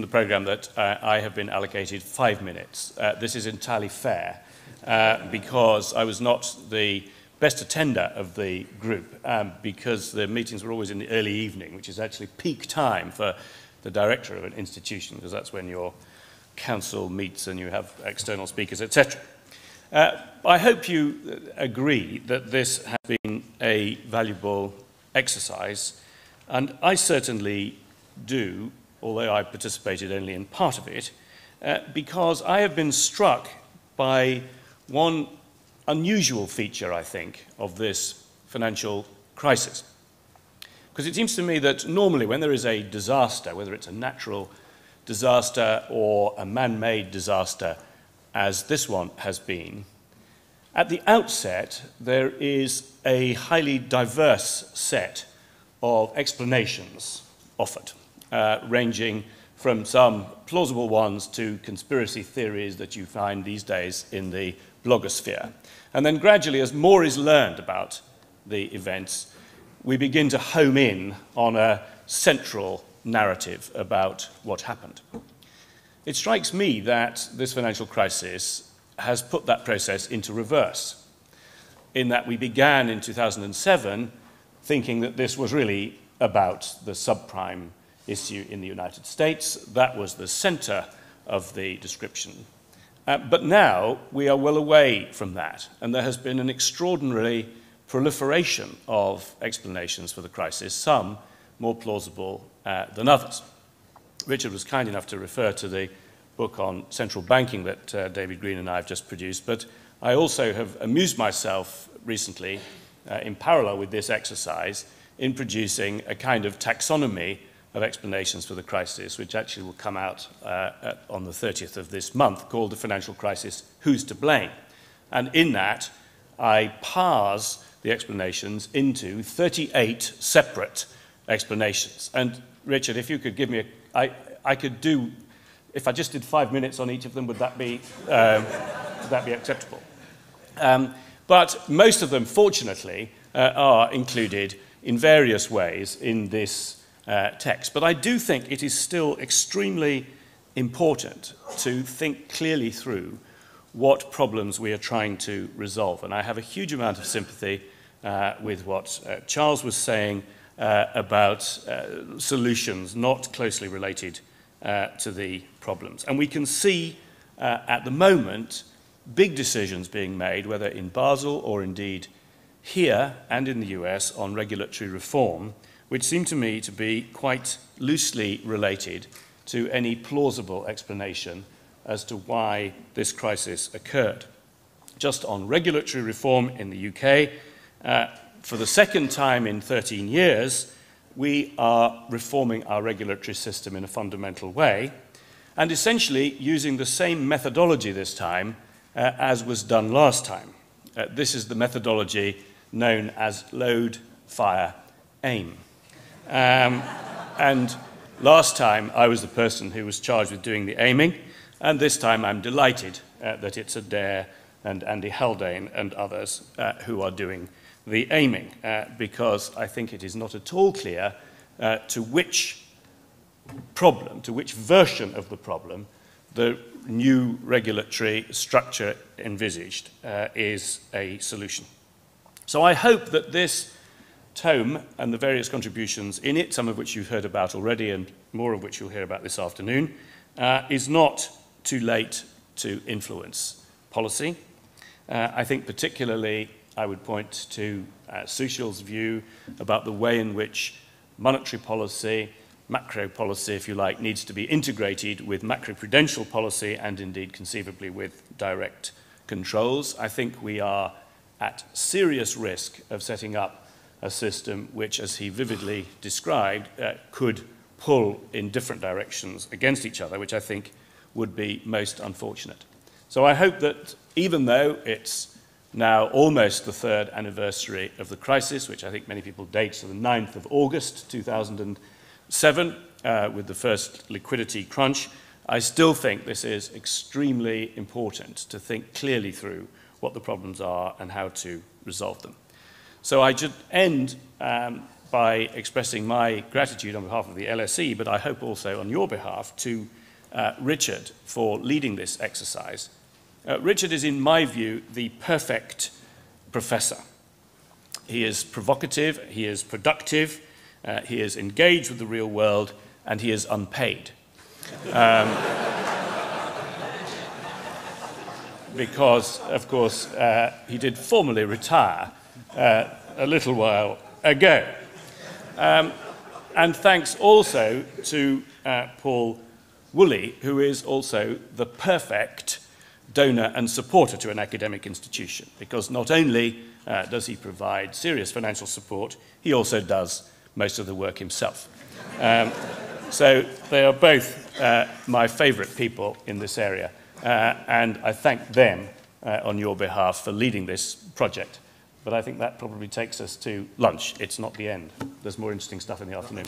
the programme that uh, I have been allocated five minutes. Uh, this is entirely fair uh, because I was not the best attender of the group um, because the meetings were always in the early evening, which is actually peak time for the director of an institution because that's when your council meets and you have external speakers, etc. Uh, I hope you agree that this has been a valuable exercise, and I certainly do, although I participated only in part of it, uh, because I have been struck by one unusual feature, I think, of this financial crisis. Because it seems to me that normally when there is a disaster, whether it's a natural disaster or a man-made disaster, as this one has been, at the outset there is a highly diverse set of explanations offered, uh, ranging from some plausible ones to conspiracy theories that you find these days in the blogosphere. And then gradually, as more is learned about the events, we begin to home in on a central narrative about what happened. It strikes me that this financial crisis has put that process into reverse, in that we began in 2007 thinking that this was really about the subprime issue in the United States. That was the center of the description. Uh, but now we are well away from that, and there has been an extraordinary proliferation of explanations for the crisis, some more plausible uh, than others. Richard was kind enough to refer to the book on central banking that uh, David Green and I have just produced, but I also have amused myself recently, uh, in parallel with this exercise, in producing a kind of taxonomy of explanations for the crisis, which actually will come out uh, at, on the 30th of this month, called The Financial Crisis Who's to Blame? And in that, I parse the explanations into 38 separate explanations. And Richard, if you could give me a, I, I could do, if I just did five minutes on each of them, would that be, um, would that be acceptable? Um, but most of them, fortunately, uh, are included in various ways in this uh, text. But I do think it is still extremely important to think clearly through what problems we are trying to resolve. And I have a huge amount of sympathy uh, with what uh, Charles was saying uh, about uh, solutions not closely related to the problems. And we can see at the moment big decisions being made, whether in Basel or indeed here and in the US, on regulatory reform which seem to me to be quite loosely related to any plausible explanation as to why this crisis occurred. Just on regulatory reform in the UK, uh, for the second time in 13 years, we are reforming our regulatory system in a fundamental way and essentially using the same methodology this time uh, as was done last time. Uh, this is the methodology known as load, fire, aim. Um, and last time I was the person who was charged with doing the aiming, and this time I'm delighted uh, that it's Adair and Andy Haldane and others uh, who are doing the aiming, uh, because I think it is not at all clear uh, to which problem, to which version of the problem the new regulatory structure envisaged uh, is a solution. So I hope that this tome and the various contributions in it, some of which you've heard about already and more of which you'll hear about this afternoon, uh, is not too late to influence policy. Uh, I think particularly I would point to uh, Sushil's view about the way in which monetary policy, macro policy, if you like, needs to be integrated with macroprudential policy and indeed conceivably with direct controls. I think we are at serious risk of setting up a system which, as he vividly described, uh, could pull in different directions against each other, which I think would be most unfortunate. So I hope that even though it's now almost the third anniversary of the crisis, which I think many people date to the 9th of August 2007, uh, with the first liquidity crunch, I still think this is extremely important to think clearly through what the problems are and how to resolve them. So I should end um, by expressing my gratitude on behalf of the LSE, but I hope also on your behalf to uh, Richard for leading this exercise. Uh, Richard is, in my view, the perfect professor. He is provocative, he is productive, uh, he is engaged with the real world, and he is unpaid. Um, because, of course, uh, he did formally retire uh, a little while ago. Um, and thanks also to uh, Paul Woolley, who is also the perfect donor and supporter to an academic institution, because not only uh, does he provide serious financial support, he also does most of the work himself. Um, so they are both uh, my favourite people in this area, uh, and I thank them uh, on your behalf for leading this project. But I think that probably takes us to lunch. It's not the end. There's more interesting stuff in the afternoon.